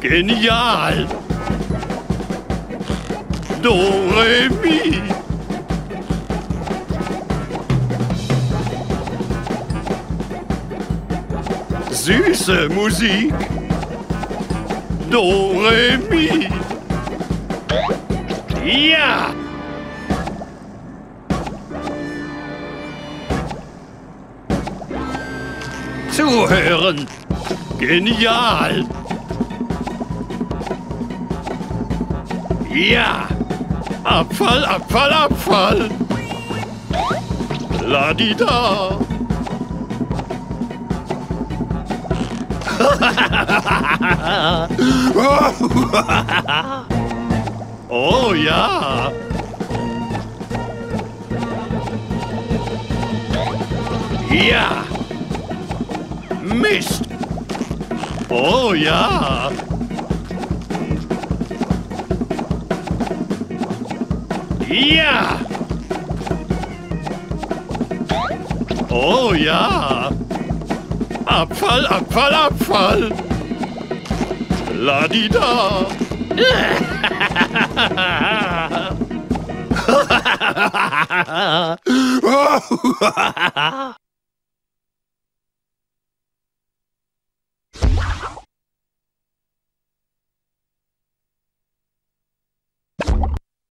Genial! Do. Süße Musik. Do. Ja! Zuhören. Genial. Ja. Abfall, Abfall, Abfall. Ladida. oh ja. Ja. Mist. Oh ja. Ja. Oh ja. Abfall, Abfall, Abfall. Ladida.